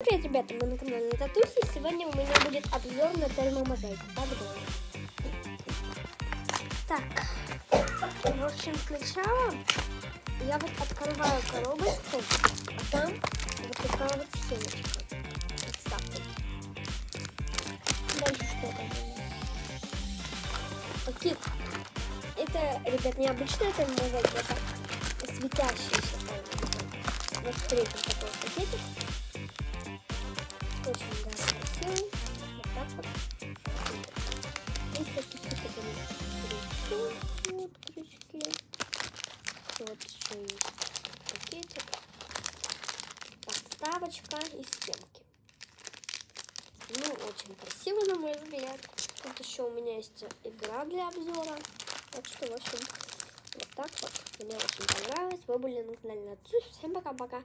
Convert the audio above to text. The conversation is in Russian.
Привет, ребята, мы на канале Татусь, и сегодня у меня будет обзор на термомозаику. Погнали. Так, в общем, сначала я вот открываю коробочку, а там вот такая вот схемочка. Представьте. Дальше что там? Окей. Это, ребят, необычная термомозаика, это светящаяся. Вот смотрите, такой пакетик очень да, красивый. Вот так вот. Здесь такие крючки. Вот крючки. Вот еще есть пакетик. Подставочка и стенки. Ну, очень красиво, на мой взгляд. Тут еще у меня есть игра для обзора. Так что, в общем, вот так вот. Мне очень понравилось. Вы были на канале Нацусь. Всем пока-пока.